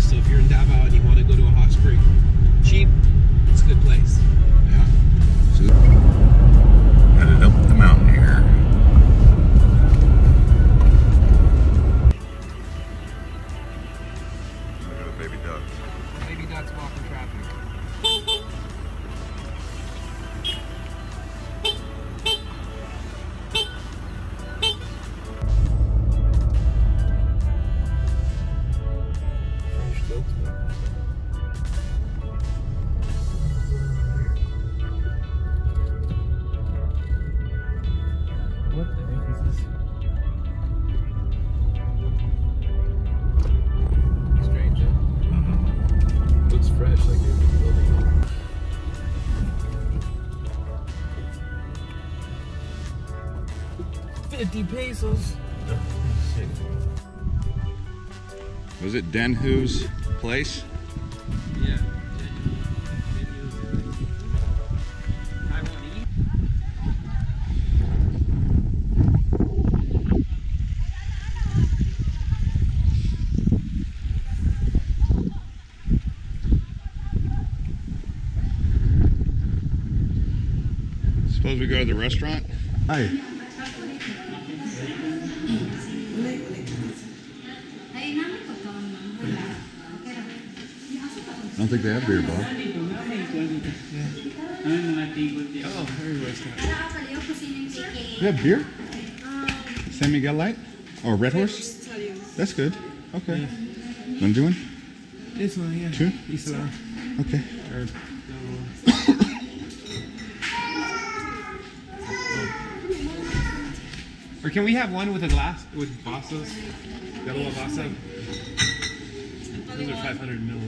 So if you're in Davao 50 pesos. Was it Denhu's place? Yeah. Suppose we go to the restaurant? Hi. Don't think they have beer, Bob. Oh, You have beer? San Miguel Light? Or Red Horse? That's good. Okay. Want to do one? This one, yeah. Two? Isla. Okay. Or, or can we have one with a glass with Bassos? Yellow Basso? Those are 500 mil.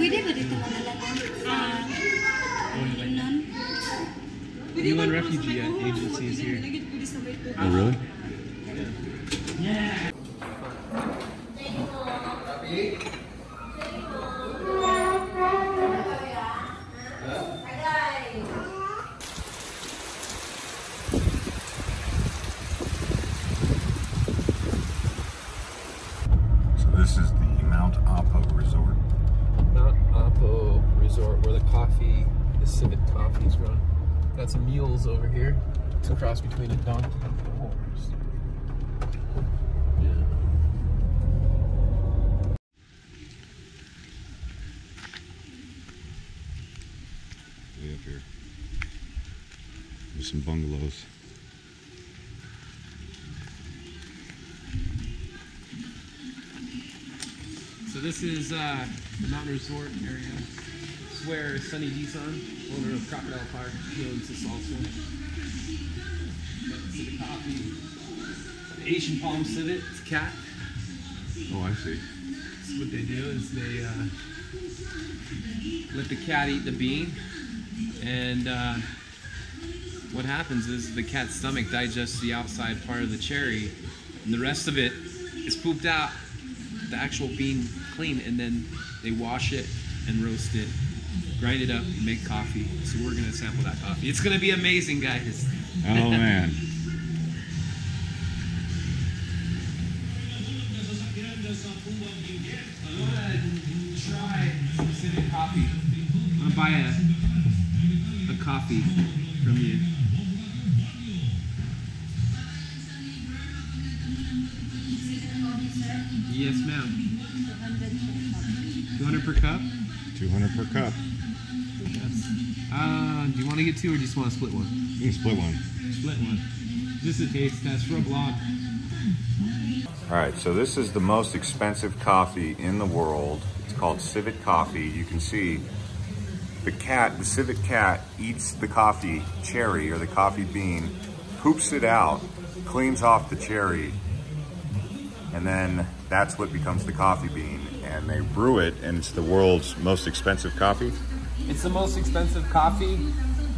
Pwede ba dito madala ng Ah, inon? UN refugee agency is here. Pwede sa may Oh, really? So this is the Mount Apo Resort. Mount Apo Resort, where the coffee, the civet coffee is grown. Got some mules over here. It's a cross between a donkey and a horse. Yeah. Way up here. There's some bungalows. So this is uh, the mountain resort area. Where Sonny Dizon, owner of Crocodile Park, he owns this also. Civet coffee. The Asian palm civet, it's a cat. Oh, I see. So what they do is they uh, let the cat eat the bean, and uh, what happens is the cat's stomach digests the outside part of the cherry, and the rest of it is pooped out, the actual bean clean, and then they wash it and roast it, grind it up, and make coffee. So we're gonna sample that coffee. It's gonna be amazing, guys. Oh man. I wanna try some coffee. I'm gonna buy a, a coffee from you. Yes, ma'am. 200 per cup? 200 per cup. Yes. Do you want to get two or just want to split one? You can split one. Split one. This is a taste test for a blog. All right, so this is the most expensive coffee in the world. It's called Civet Coffee. You can see the cat, the civet cat, eats the coffee cherry or the coffee bean, poops it out, cleans off the cherry, and then that's what becomes the coffee bean. And they brew it, and it's the world's most expensive coffee. It's the most expensive coffee.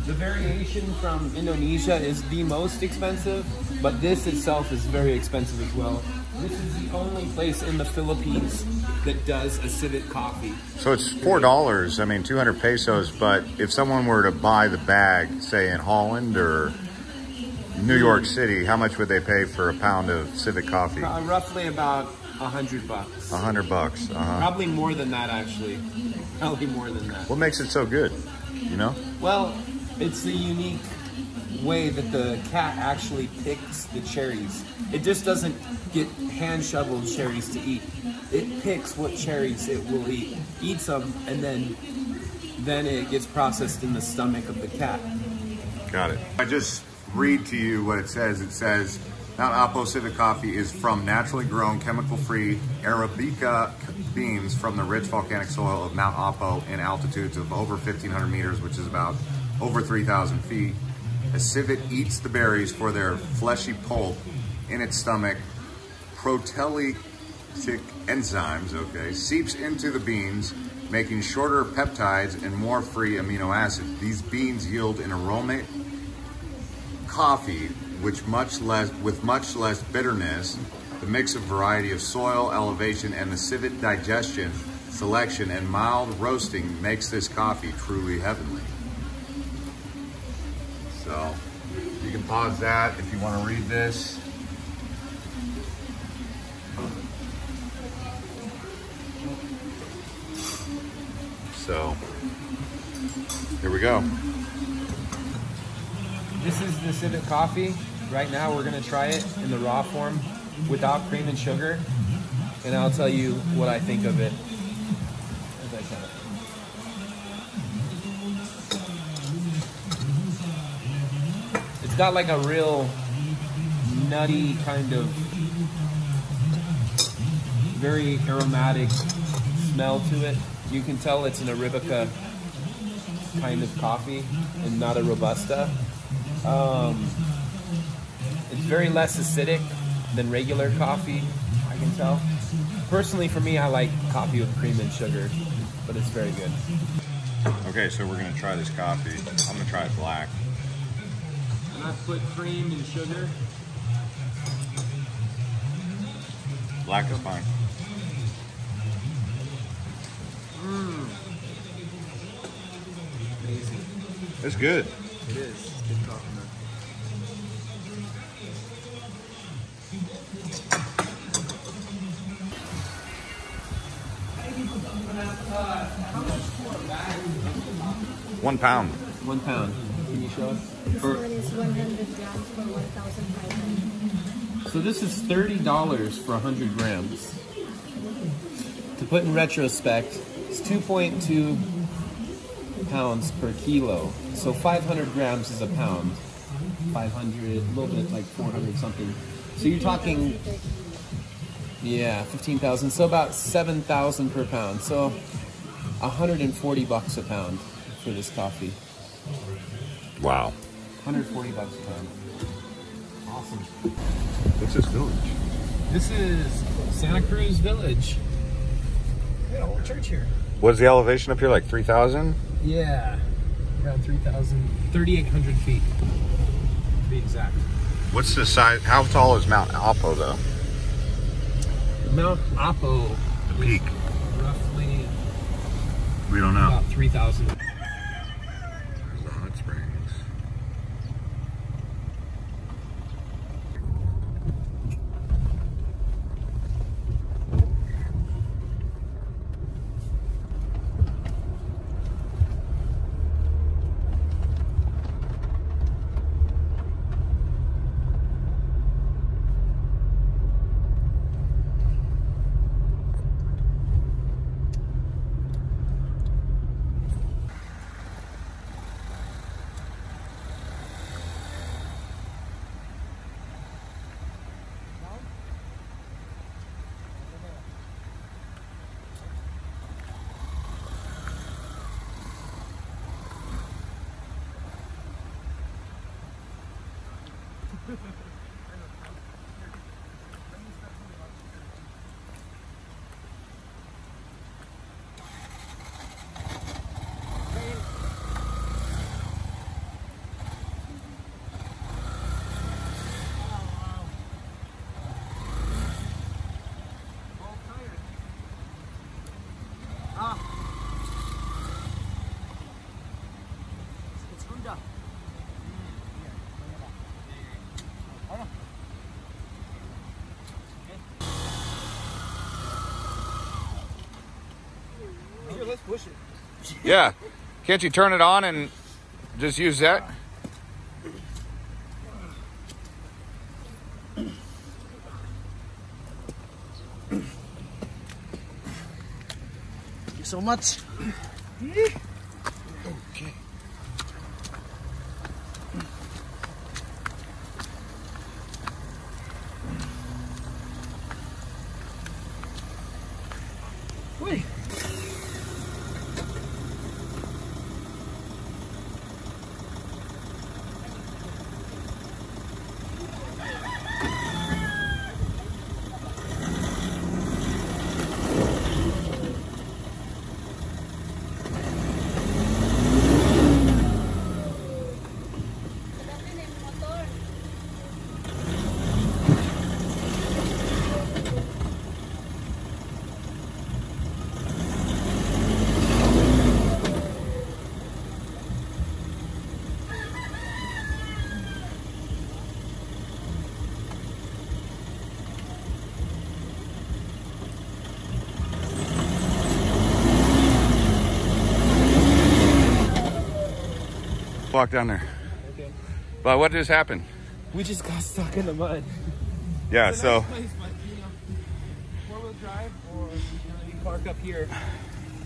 The variation from Indonesia is the most expensive, but this itself is very expensive as well. This is the only place in the Philippines that does a civet coffee. So it's four dollars. I mean, two hundred pesos. But if someone were to buy the bag, say in Holland or New York City, how much would they pay for a pound of civet coffee? Uh, roughly about a hundred bucks. A hundred bucks. Uh-huh. Probably more than that, actually. Probably more than that. What makes it so good? You know? Well, it's the unique way that the cat actually picks the cherries. It just doesn't get hand shoveled cherries to eat. It picks what cherries it will eat, eats them, and then then it gets processed in the stomach of the cat. Got it. I just read to you what it says. It says Mount Apo Civet Coffee is from naturally grown, chemical-free Arabica beans from the rich volcanic soil of Mount Apo in altitudes of over 1,500 meters, which is about over 3,000 feet. A civet eats the berries for their fleshy pulp in its stomach. Proteolytic enzymes, okay, seeps into the beans, making shorter peptides and more free amino acids. These beans yield an aroma coffee which much less with much less bitterness. The mix of variety of soil, elevation, and the civet digestion, selection, and mild roasting makes this coffee truly heavenly. So you can pause that if you want to read this. So here we go. This is the civet coffee. Right now, we're gonna try it in the raw form without cream and sugar, and I'll tell you what I think of it got like a real nutty kind of very aromatic smell to it. You can tell it's an Arabica kind of coffee and not a Robusta. Um, it's very less acidic than regular coffee, I can tell. Personally, for me, I like coffee with cream and sugar, but it's very good. Okay, so we're gonna try this coffee. I'm gonna try it black. I put cream and sugar. Black is fine. Amazing. It's good. It is. It's good coffee, man. One pound. One pound. Show us? This one is 100 grams for 1,500. So this is thirty dollars for hundred grams. To put in retrospect, it's two point two pounds per kilo. So five hundred grams is a pound. Five hundred, a little bit like four hundred something. So you're talking, yeah, fifteen thousand. So about seven thousand per pound. So hundred and forty bucks a pound for this coffee. Wow. Hundred forty bucks a pound. Awesome. What's this village? This is Santa Cruz Village. We got a whole church here. What's the elevation up here? Like 3,000? Yeah, around 3,000, 3,800 feet to be exact. What's the size? How tall is Mount Apo though? Mount Apo, The peak. roughly We don't know. about 3,000. Ha, ha, ha. Push it. Yeah. Can't you turn it on and just use that? Thank you so much. Walk down there. Okay. But what just happened? We just got stuck in the mud. Yeah, so nice place, but you know, four-wheel drive or you know, park up here.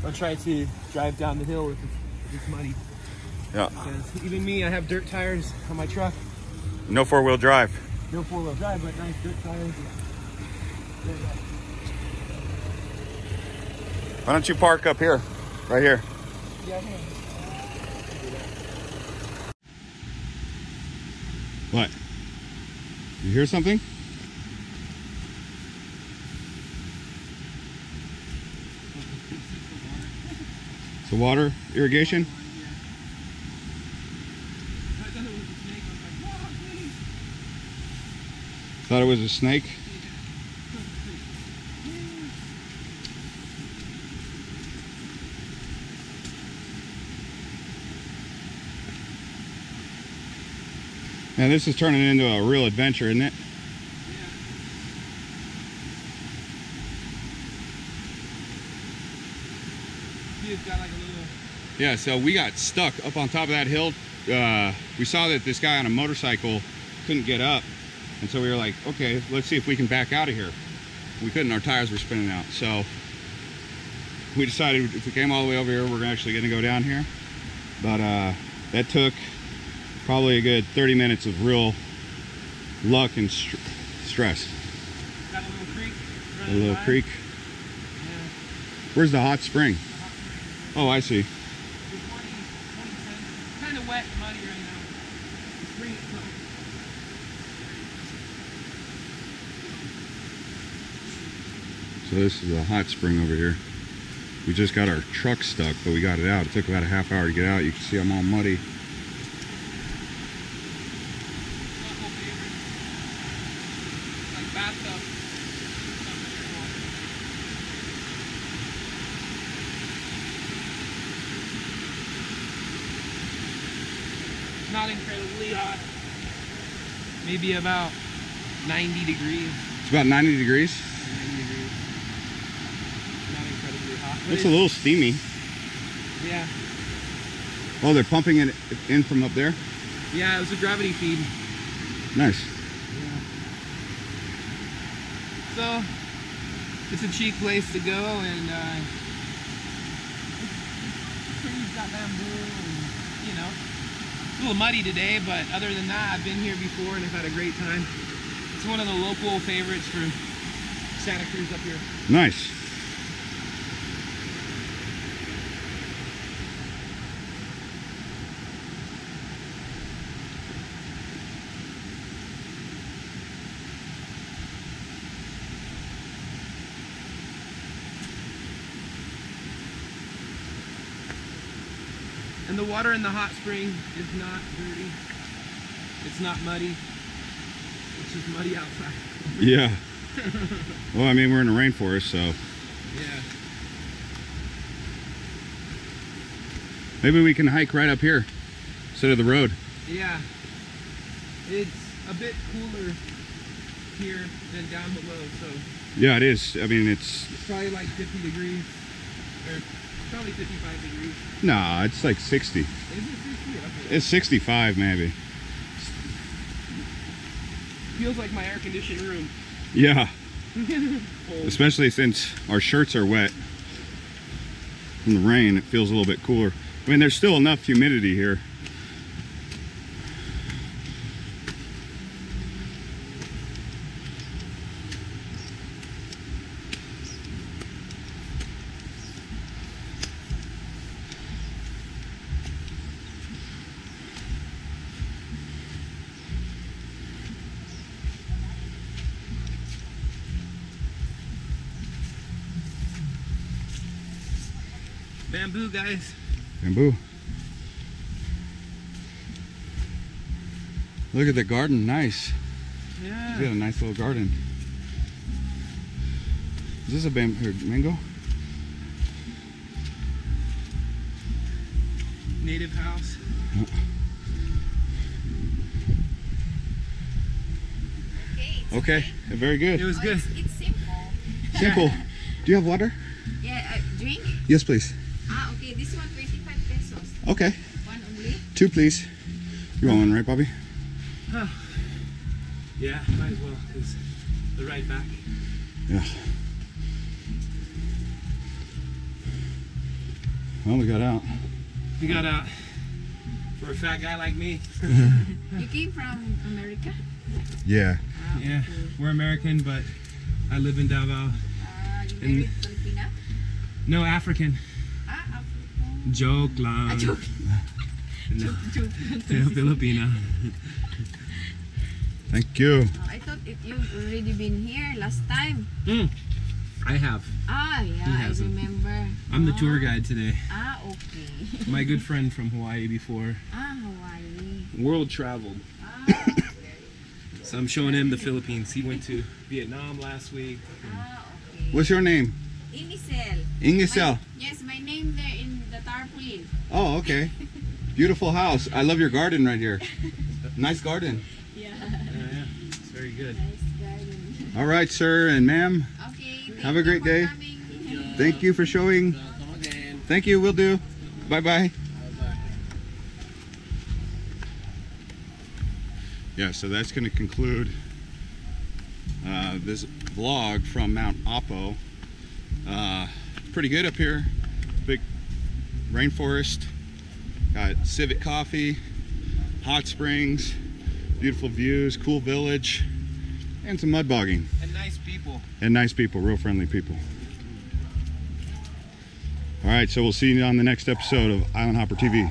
I'll try to drive down the hill if it's, if it's muddy. yeah, Because even me, I have dirt tires on my truck. no four wheel drive. No four-wheel drive, but nice dirt tires. Why don't you park up here? Right here. Yeah, What? You hear something? It's the water irrigation? Thought it was a snake? Man, this is turning into a real adventure, isn't it? Like little. Yeah, so we got stuck up on top of that hill. Uh, we saw that this guy on a motorcycle couldn't get up. And so we were like, okay, let's see if we can back out of here. We couldn't, our tires were spinning out. So we decided if we came all the way over here, we're actually gonna go down here. But uh, that took probably a good 30 minutes of real luck and str- stress. Got a little creek. A little by. creek. Yeah. Where's the hot spring? Oh, I see. Kind of wet, and muddy right now. Spring is. So this is a hot spring over here. We just got our truck stuck, but we got it out. It took about a half hour to get out. You can see I'm all muddy. Not my favorite. Like bathtub. Not incredibly hot. Maybe about 90 degrees. It's about 90 degrees. 90 degrees. Not incredibly hot. but It's a little steamy. Yeah. Oh, they're pumping it in from up there? Yeah, it was a gravity feed. Nice. So it's a cheap place to go and uh pretty got bamboo and you know it's a little muddy today, but other than that I've been here before and I've had a great time. It's one of the local favorites for Santa Cruz up here. Nice. Water in the hot spring is not dirty. It's not muddy. It's just muddy outside. Yeah. well, I mean, we're in a rainforest, so Yeah. maybe we can hike right up here instead of the road. Yeah. It's a bit cooler here than down below, so Yeah, it is. I mean, it's it's probably like 50 degrees. Or probably 55 degrees. nah, it's like 60. Is it 60? Okay. It's 65 maybe. feels like my air conditioned room. Yeah, especially since our shirts are wet from the rain. It feels a little bit cooler. I mean, there's still enough humidity here. Bamboo, guys. Bamboo. Look at the garden, nice. You got Yeah. a nice little garden. Is this a bam- or mango? Native house. Okay. it's Okay, very good. It was Oh, good. It's, it's simple. Simple. Do you have water? Yeah, uh, drink? Yes, please. Okay, One only. two, please. You want one, right, Bobby? Yeah, might as well, because the ride back. Yeah. Well, we got out. We got out. For a fat guy like me. You came from America? Yeah. Ah, Yeah, okay. we're American, but I live in Davao. Ah, you In- married Filipina? No, African. African. Joke lang. Ah, joke. No, joke. Fil- Filipina. Thank you. Oh, I thought it, you've already been here last time. Mm, I have. Ah, yeah, I remember. I'm the tour guide today. Ah, okay. My good friend from Hawaii before. ah, Hawaii. World traveled. Ah, So I'm showing him the Philippines. He went to Vietnam last week. ah, okay. What's your name? Inisel. Ingesel. Yes, my name there in the tarpaulin. Oh, okay. Beautiful house. I love your garden right here. Nice garden. Yeah, Yeah, yeah. It's very good. nice garden. All right, sir and ma'am. Okay. Have a great day. coming. Thank you for showing. Thank you. We'll do. Bye bye. Yeah, so that's going to conclude uh, this vlog from Mount Apo. Uh, pretty good up here. Rainforest. Got Civet Coffee, hot springs, beautiful views, cool village, and some mud bogging. And nice people. And nice people, real friendly people. All right, so we'll see you on the next episode of Island Hopper TV.